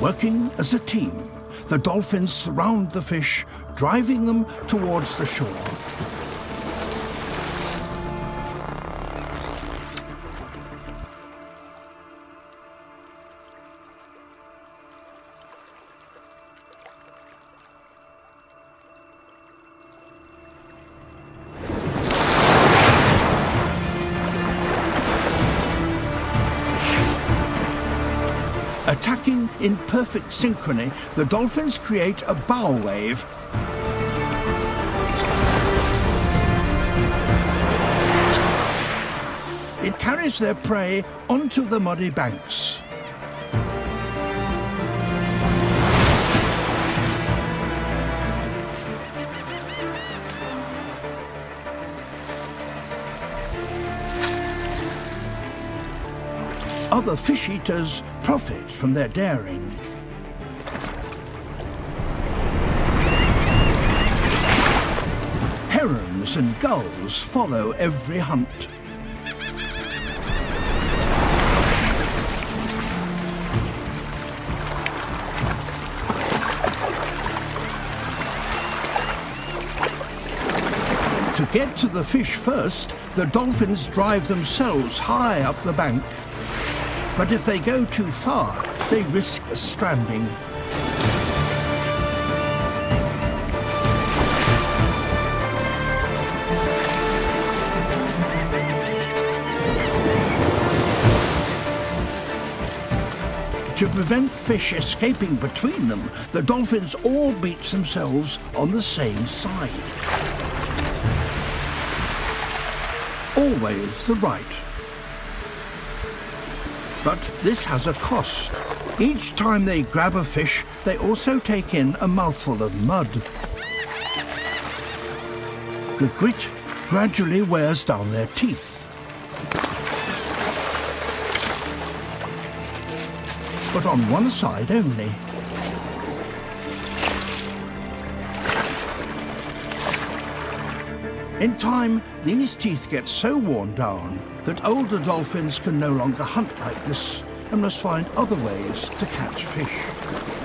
Working as a team, the dolphins surround the fish, driving them towards the shore. Attacking in perfect synchrony, the dolphins create a bow wave. It carries their prey onto the muddy banks. Other fish eaters profit from their daring. Herons and gulls follow every hunt. To get to the fish first, the dolphins drive themselves high up the bank. But if they go too far, they risk stranding. To prevent fish escaping between them, the dolphins all beach themselves on the same side. Always the right. But this has a cost. Each time they grab a fish, they also take in a mouthful of mud. The grit gradually wears down their teeth. But on one side only. In time, these teeth get so worn down that older dolphins can no longer hunt like this and must find other ways to catch fish.